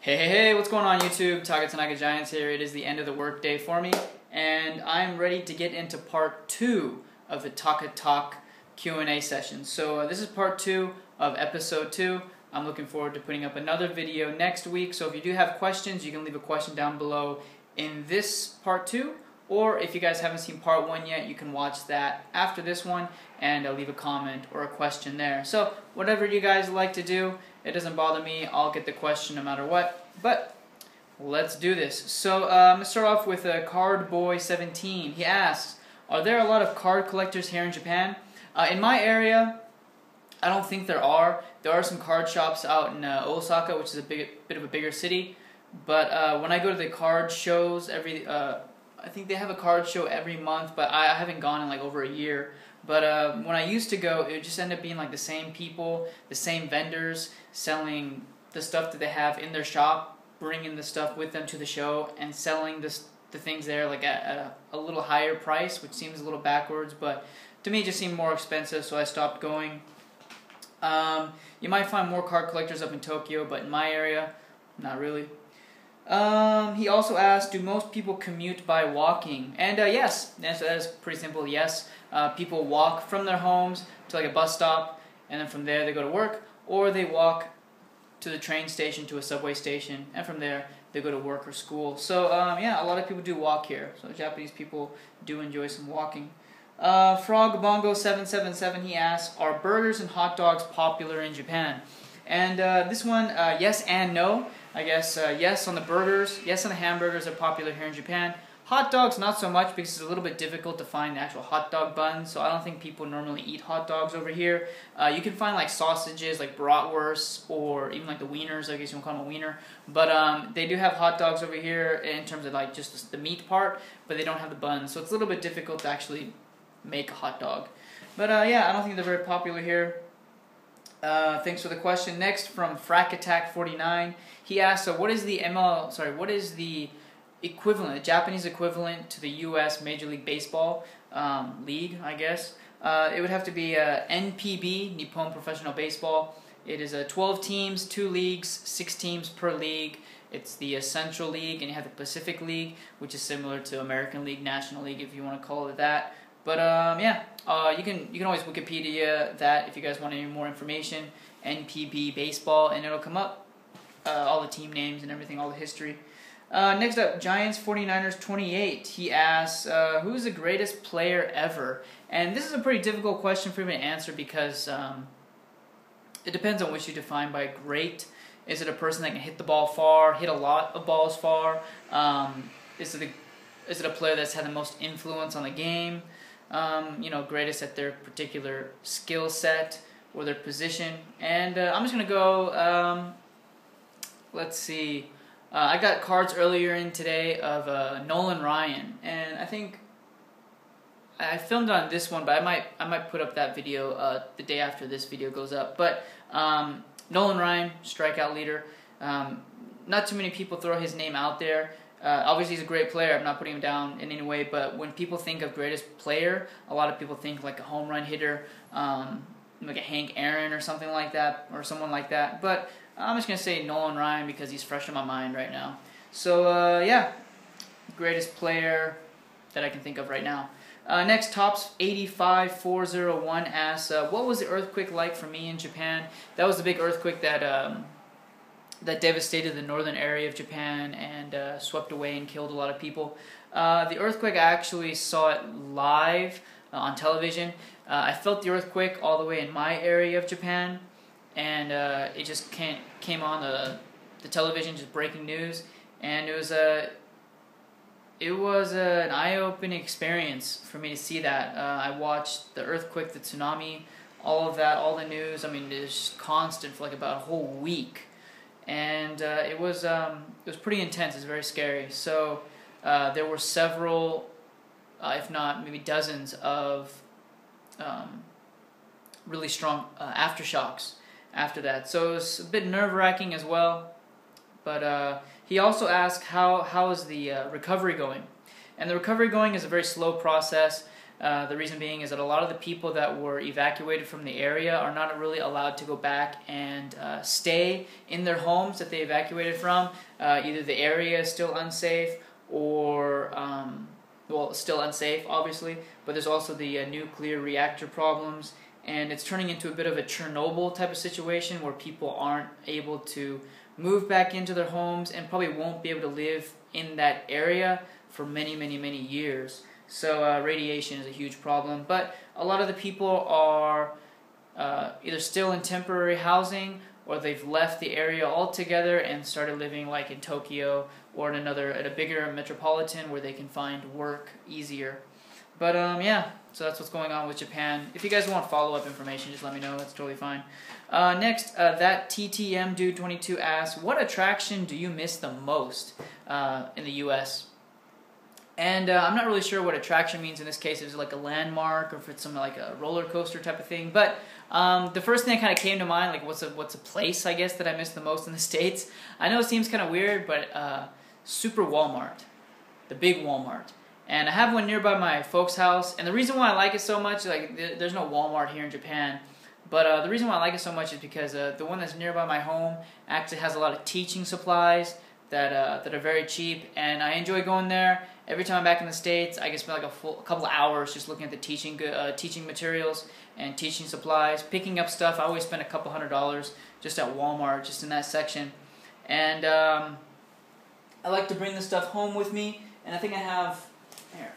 Hey, hey, hey, what's going on YouTube? Taka Tanaka Giants here. It is the end of the workday for me, and I'm ready to get into part two of the Taka Talk Q&A session. So uh, this is part two of episode two. I'm looking forward to putting up another video next week. So if you do have questions, you can leave a question down below in this part two, or if you guys haven't seen part one yet, you can watch that after this one and uh, leave a comment or a question there. So whatever you guys like to do, it doesn't bother me. I'll get the question no matter what. But let's do this. So uh, I'm going to start off with uh, Card Boy 17. He asks, are there a lot of card collectors here in Japan? Uh, in my area, I don't think there are. There are some card shops out in uh, Osaka, which is a big, bit of a bigger city. But uh, when I go to the card shows every, uh, I think they have a card show every month, but I, I haven't gone in like over a year. But uh, when I used to go, it would just end up being like the same people, the same vendors selling the stuff that they have in their shop, bringing the stuff with them to the show, and selling this, the things there like at, at a, a little higher price, which seems a little backwards, but to me it just seemed more expensive, so I stopped going. Um, you might find more card collectors up in Tokyo, but in my area, not really. Um, he also asked, do most people commute by walking? And uh, yes, answer that is pretty simple, yes. Uh, people walk from their homes to like a bus stop, and then from there they go to work, or they walk to the train station to a subway station, and from there they go to work or school. So um, yeah, a lot of people do walk here. So Japanese people do enjoy some walking. Uh, Frog Bongo seven seven seven. He asks, "Are burgers and hot dogs popular in Japan?" And uh, this one, uh, yes and no. I guess uh, yes on the burgers, yes on the hamburgers are popular here in Japan. Hot dogs not so much because it's a little bit difficult to find actual hot dog buns, so I don't think people normally eat hot dogs over here. Uh, you can find like sausages like bratwurst or even like the wieners, I guess you want to call them a wiener. But um, they do have hot dogs over here in terms of like just the meat part, but they don't have the buns, so it's a little bit difficult to actually make a hot dog. But uh, yeah, I don't think they're very popular here. Uh, thanks for the question. Next from Frack Attack 49, he asked, "So what is the ML? Sorry, what is the equivalent, the Japanese equivalent to the U.S. Major League Baseball um, league? I guess uh, it would have to be uh, NPB, Nippon Professional Baseball. It is a uh, 12 teams, two leagues, six teams per league. It's the Central League, and you have the Pacific League, which is similar to American League, National League, if you want to call it that. But um, yeah, uh, you can you can always Wikipedia that if you guys want any more information. NPB baseball, and it'll come up uh, all the team names and everything, all the history. Uh, next up, Giants 49ers 28. He asks, uh, who's the greatest player ever? And this is a pretty difficult question for me to answer because um, it depends on what you define by great. Is it a person that can hit the ball far, hit a lot of balls far? Um, is it a, is it a player that's had the most influence on the game? Um, you know, greatest at their particular skill set or their position. And uh, I'm just going to go, um, let's see. Uh, I got cards earlier in today of uh, Nolan Ryan, and I think I filmed on this one, but I might I might put up that video uh, the day after this video goes up. But um, Nolan Ryan, strikeout leader. Um, not too many people throw his name out there. Uh, obviously, he's a great player. I'm not putting him down in any way, but when people think of greatest player, a lot of people think like a home run hitter, um, like a Hank Aaron or something like that, or someone like that. But I'm just gonna say Nolan Ryan because he's fresh in my mind right now. So uh, yeah, greatest player that I can think of right now. Uh, next, Topps 85401 asks, uh, what was the earthquake like for me in Japan? That was the big earthquake that um, that devastated the northern area of Japan and uh, swept away and killed a lot of people. Uh, the earthquake, I actually saw it live uh, on television. Uh, I felt the earthquake all the way in my area of Japan, and uh, it just came, came on the, the television, just breaking news, and it was a it was a, an eye-opening experience for me to see that. Uh, I watched the earthquake, the tsunami, all of that, all the news. I mean, it was constant for like about a whole week and uh, it was um, it was pretty intense. It's very scary. So uh, there were several, uh, if not maybe dozens of um, really strong uh, aftershocks after that. So it was a bit nerve wracking as well. But uh, he also asked how how is the uh, recovery going, and the recovery going is a very slow process. Uh, the reason being is that a lot of the people that were evacuated from the area are not really allowed to go back and uh, stay in their homes that they evacuated from. Uh, either the area is still unsafe or, um, well, still unsafe, obviously, but there's also the uh, nuclear reactor problems. And it's turning into a bit of a Chernobyl type of situation where people aren't able to move back into their homes and probably won't be able to live in that area for many, many, many years. So uh, radiation is a huge problem. But a lot of the people are uh, either still in temporary housing or they've left the area altogether and started living like in Tokyo or in another at a bigger metropolitan where they can find work easier. But um, yeah, so that's what's going on with Japan. If you guys want follow up information, just let me know. That's totally fine. Uh, next, uh, that TTM dude 22 asks, "What attraction do you miss the most uh, in the U.S.?" And uh, I'm not really sure what attraction means in this case. If it's like a landmark or if it's some like a roller coaster type of thing. But um, the first thing that kind of came to mind, like what's a what's a place I guess that I miss the most in the states. I know it seems kind of weird, but uh, Super Walmart, the big Walmart. And I have one nearby my folks' house. And the reason why I like it so much, like there's no Walmart here in Japan. But uh, the reason why I like it so much is because uh, the one that's nearby my home actually has a lot of teaching supplies that uh, that are very cheap, and I enjoy going there. Every time I'm back in the states, I can spend like a, full, a couple hours just looking at the teaching uh, teaching materials and teaching supplies, picking up stuff. I always spend a couple hundred dollars just at Walmart, just in that section, and um, I like to bring the stuff home with me. And I think I have here,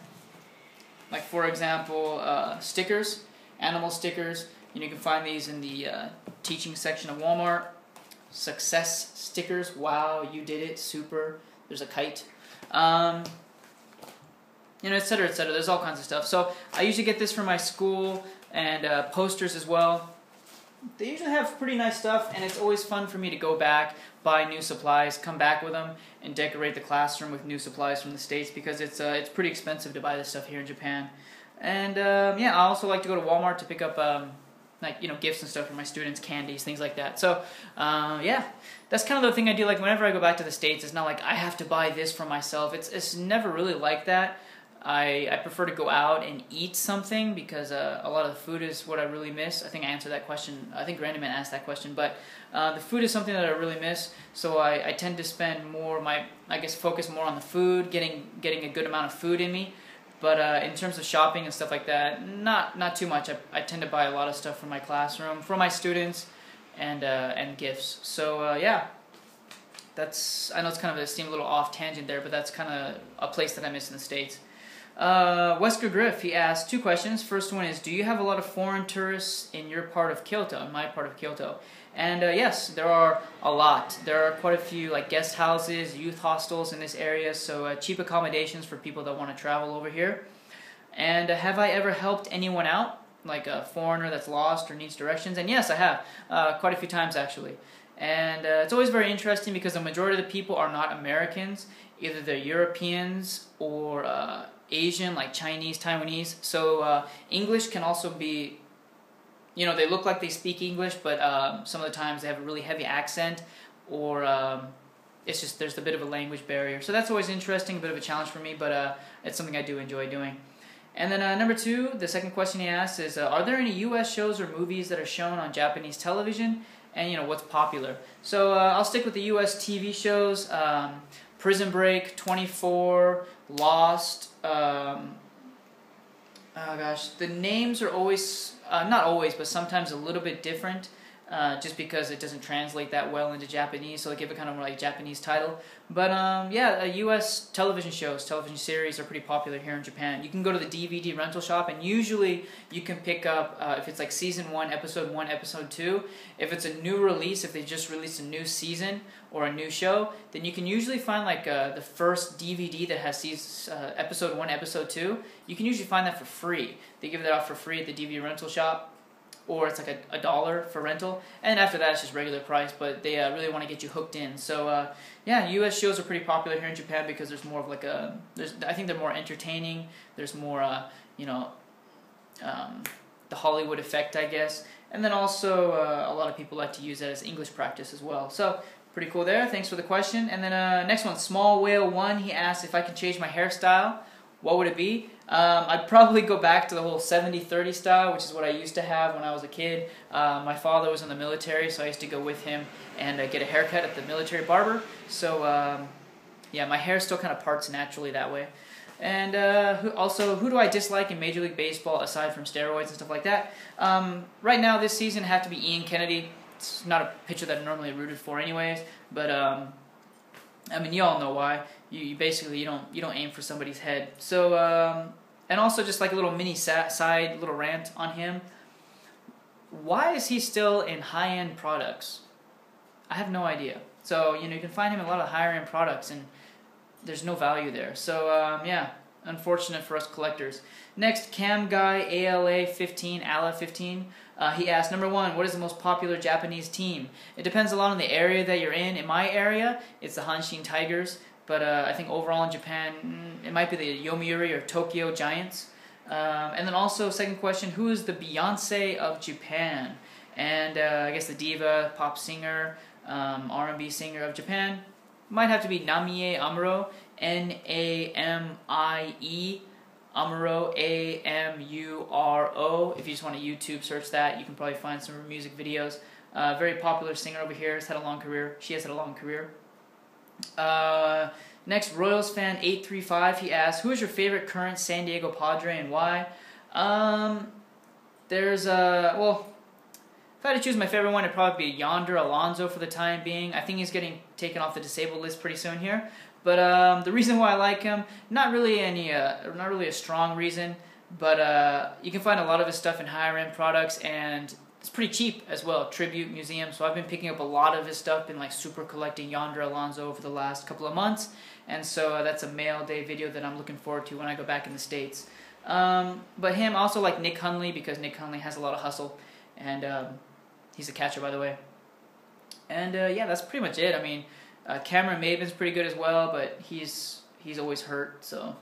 like for example, uh, stickers, animal stickers. You, you can find these in the uh, teaching section of Walmart success stickers. Wow, you did it. Super. There's a kite. Um, you know, etc., etc. There's all kinds of stuff. So I usually get this from my school and uh, posters as well. They usually have pretty nice stuff, and it's always fun for me to go back, buy new supplies, come back with them, and decorate the classroom with new supplies from the states because it's uh, it's pretty expensive to buy this stuff here in Japan. And um, yeah, I also like to go to Walmart to pick up um, like you know gifts and stuff for my students, candies, things like that. So uh, yeah, that's kind of the thing I do. Like whenever I go back to the states, it's not like I have to buy this for myself. It's it's never really like that. I, I prefer to go out and eat something because uh, a lot of the food is what I really miss. I think I answered that question. I think Randyman asked that question, but uh, the food is something that I really miss. So I, I tend to spend more my I guess focus more on the food, getting getting a good amount of food in me. But uh, in terms of shopping and stuff like that, not not too much. I, I tend to buy a lot of stuff for my classroom, for my students, and uh, and gifts. So uh, yeah, that's I know it's kind of a seem a little off tangent there, but that's kind of a place that I miss in the states. Uh, Wesker Griff, he asked two questions. First one is, do you have a lot of foreign tourists in your part of Kyoto, in my part of Kyoto? And uh, yes, there are a lot. There are quite a few like guest houses, youth hostels in this area, so uh, cheap accommodations for people that want to travel over here. And uh, have I ever helped anyone out, like a foreigner that's lost or needs directions? And yes, I have, uh, quite a few times actually. And uh, it's always very interesting because the majority of the people are not Americans. Either they're Europeans or uh, Asian, like Chinese, Taiwanese. So English can also be you know, they look like they speak English, but um, some of the times they have a really heavy accent, or um, it's just there's a bit of a language barrier. So that's always interesting, a bit of a challenge for me, but uh, it's something I do enjoy doing. And then uh, number two, the second question he asked is, uh, are there any U.S. shows or movies that are shown on Japanese television? And you know what's popular. So uh, I'll stick with the U.S. TV shows: um, Prison Break, 24, Lost. Um, oh gosh, the names are always uh, not always, but sometimes a little bit different. Uh, just because it doesn't translate that well into Japanese, so I give it kind of more like Japanese title. But um, yeah, uh, U.S. television shows, television series are pretty popular here in Japan. You can go to the DVD rental shop, and usually you can pick up uh, if it's like season one, episode one, episode two. If it's a new release, if they just released a new season or a new show, then you can usually find like uh, the first DVD that has season, uh, episode one, episode two. You can usually find that for free. They give that out for free at the DVD rental shop or it's like a, a dollar for rental, and after that it's just regular price. But they uh, really want to get you hooked in. So uh, yeah, U.S. shows are pretty popular here in Japan because there's more of like a there's I think they're more entertaining. There's more uh, you know um, the Hollywood effect, I guess, and then also uh, a lot of people like to use that as English practice as well. So pretty cool there. Thanks for the question. And then uh, next one, Small Whale One. He asked if I can change my hairstyle what would it be? Um, I'd probably go back to the whole 70-30 style, which is what I used to have when I was a kid. Uh, my father was in the military, so I used to go with him and uh, get a haircut at the military barber. So um, yeah, my hair still kind of parts naturally that way. And uh, who, also, who do I dislike in Major League Baseball aside from steroids and stuff like that? Um, right now, this season, have to be Ian Kennedy. It's not a pitcher that I normally rooted for, anyways. But um, I mean, you all know why. You, you, basically you don't you don't aim for somebody's head. So um, and also just like a little mini side little rant on him. Why is he still in high end products? I have no idea. So you know you can find him in a lot of higher end products and there's no value there. So um, yeah, unfortunate for us collectors. Next, Cam Guy ALA 15, ALA 15. Uh, he asked, number one, what is the most popular Japanese team? It depends a lot on the area that you're in. In my area, it's the Hanshin Tigers, but uh, I think overall in Japan, mm, it might be the Yomiuri or Tokyo Giants. Um, and then also, second question, who is the Beyonce of Japan? And uh, I guess the diva, pop singer, um, R&B singer of Japan might have to be Namie Amuro, N-A-M-I-E, Amuro, A-M-U-R-O. If you just want to YouTube search that, you can probably find some music videos. Uh, very popular singer over here, has had a long career. She has had a long career. Uh, next, Royals fan 835, he asks, who is your favorite current San Diego Padre and why? Um, there's, a, well, if I had to choose my favorite one, it'd probably be Yonder Alonso for the time being. I think he's getting taken off the disabled list pretty soon here. But um, the reason why I like him, not really any, uh, not really a strong reason, but uh, you can find a lot of his stuff in higher end products, and it's pretty cheap as well. Tribute Museum. So I've been picking up a lot of his stuff, been like super collecting Yonder Alonso over the last couple of months, and so uh, that's a mail day video that I'm looking forward to when I go back in the states. Um, but him also like Nick Hundley because Nick Hundley has a lot of hustle, and um, He's a catcher, by the way. And uh, yeah, that's pretty much it. I mean, uh, Cameron Maybin's pretty good as well, but he's he's always hurt. So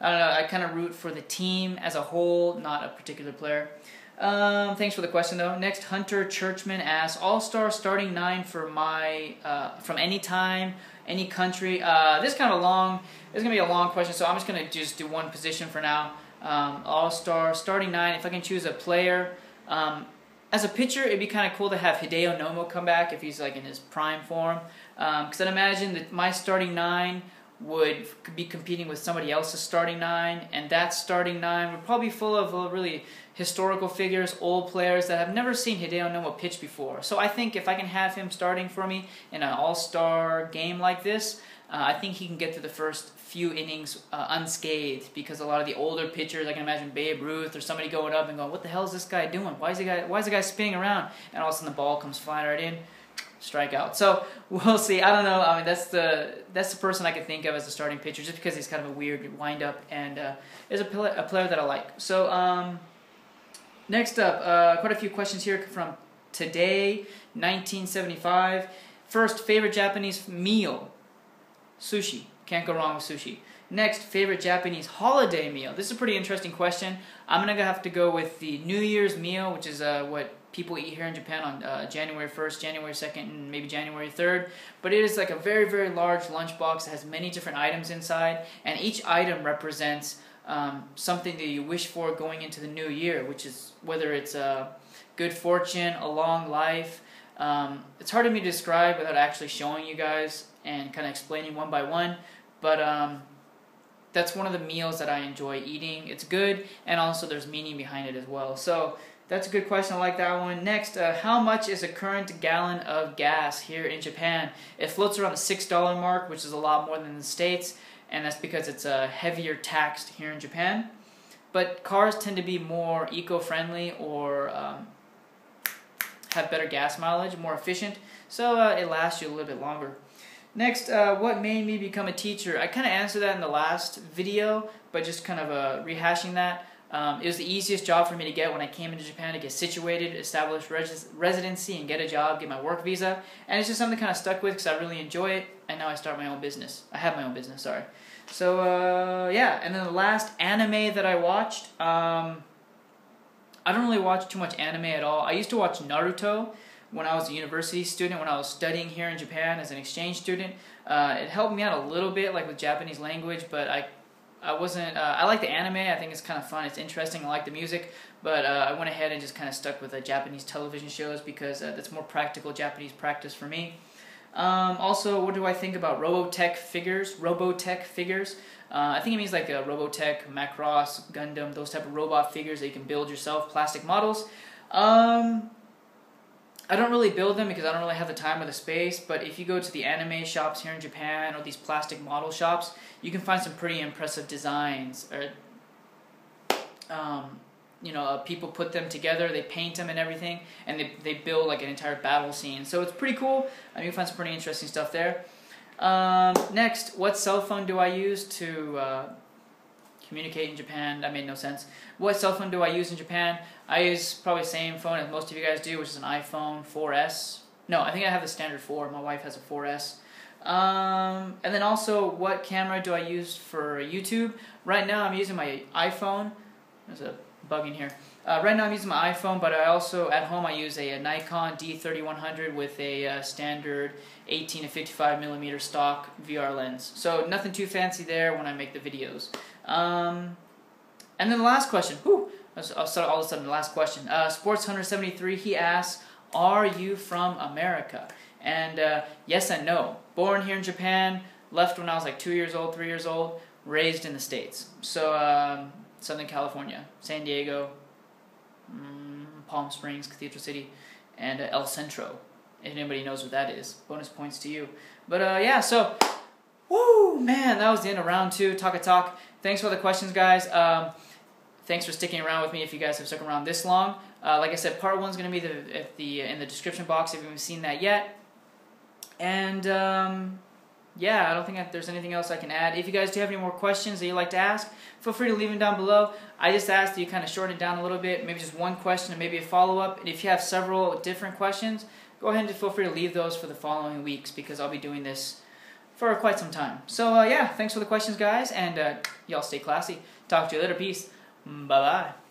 I don't know. I kind of root for the team as a whole, not a particular player. Um, thanks for the question though. Next, Hunter Churchman asks, All Star starting nine for my uh, from any time, any country. Uh, this kind of a long. It's gonna be a long question, so I'm just gonna just do one position for now. Um, All Star starting nine. If I can choose a player, um, as a pitcher, it'd be kind of cool to have Hideo Nomo come back if he's like in his prime form. Because um, I'd imagine that my starting nine would be competing with somebody else's starting nine, and that starting nine would probably be full of uh, really historical figures, old players that have never seen Hideo Nomo pitch before. So I think if I can have him starting for me in an all-star game like this, uh, I think he can get to the first few innings uh, unscathed because a lot of the older pitchers, I can imagine Babe Ruth or somebody going up and going, "What the hell is this guy doing? Why is the guy? Why is the guy spinning around?" And all of a sudden the ball comes flying right in, strikeout. So we'll see. I don't know. I mean, that's the that's the person I can think of as a starting pitcher, just because he's kind of a weird windup and uh, is a, pl- a player that I like. So um, next up, uh, quite a few questions here from today, 1975. First, favorite Japanese meal sushi. Can't go wrong with sushi. Next, favorite Japanese holiday meal. This is a pretty interesting question. I'm gonna have to go with the New Year's meal, which is uh, what people eat here in Japan on uh, January 1st, January 2nd, and maybe January 3rd. But it is like a very, very large lunchbox that has many different items inside, and each item represents um, something that you wish for going into the new year, which is whether it's a good fortune, a long life. Um, it's hard for me to describe without actually showing you guys and kind of explaining one by one. But um, that's one of the meals that I enjoy eating. It's good, and also there's meaning behind it as well. So that's a good question. I like that one. Next, uh, how much is a current gallon of gas here in Japan? It floats around the six dollar mark, which is a lot more than the states, and that's because it's uh, heavier taxed here in Japan. But cars tend to be more eco-friendly or um, have better gas mileage, more efficient, so uh, it lasts you a little bit longer. Next, uh, what made me become a teacher? I kind of answered that in the last video, but just kind of uh, rehashing that. Um, it was the easiest job for me to get when I came into Japan to get situated, establish res residency, and get a job, get my work visa. And it's just something kind of stuck with because I really enjoy it. And now I start my own business. I have my own business, sorry. So, uh, yeah. And then the last anime that I watched, um, I don't really watch too much anime at all. I used to watch Naruto when I was a university student, when I was studying here in Japan as an exchange student. Uh, it helped me out a little bit, like with Japanese language, but I, I wasn't. Uh, I like the anime. I think it's kind of fun. It's interesting. I like the music, but uh, I went ahead and just kind of stuck with the Japanese television shows because uh, that's more practical Japanese practice for me. Um, also, what do I think about Robotech figures? Robotech figures. Uh, I think it means like a Robotech, Macross, Gundam, those type of robot figures that you can build yourself, plastic models. Um, I don't really build them because I don't really have the time or the space, but if you go to the anime shops here in Japan or these plastic model shops, you can find some pretty impressive designs. Or, um, you know, uh, people put them together, they paint them and everything, and they, they build like an entire battle scene. So it's pretty cool. I mean, you can find some pretty interesting stuff there. Um, next, what cell phone do I use to uh, communicate in Japan. That made no sense. What cell phone do I use in Japan? I use probably the same phone as most of you guys do, which is an iPhone 4S. No, I think I have the standard 4. My wife has a 4S. Um, and then also, what camera do I use for YouTube? Right now, I'm using my iPhone. There's a bug in here. Uh, right now I'm using my iPhone, but I also, at home, I use a, a Nikon D3100 with a uh, standard 18 to 55 millimeter stock VR lens. So nothing too fancy there when I make the videos. Um, and then the last question. Whew, I'll start all of a sudden the last question. Uh, Sports Hunter 73, he asks, are you from America? And uh, yes and no. Born here in Japan, left when I was like two years old, three years old, raised in the States. So, um, Southern California, San Diego, mm, Palm Springs, Cathedral City, and El Centro. If anybody knows what that is, bonus points to you. But uh, yeah, so, woo, man, that was the end of round two, Taka Talk. Thanks for the questions, guys. Um, thanks for sticking around with me if you guys have stuck around this long. Uh, like I said, part one is going to be the, the in the description box if you haven't seen that yet. And um, yeah, I don't think there's anything else I can add. If you guys do have any more questions that you'd like to ask, feel free to leave them down below. I just asked that you kind of shorten it down a little bit, maybe just one question and maybe a follow-up. And if you have several different questions, go ahead and feel free to leave those for the following weeks because I'll be doing this for quite some time. So uh, yeah, thanks for the questions, guys, and uh, y'all stay classy. Talk to you later. Peace. Bye-bye.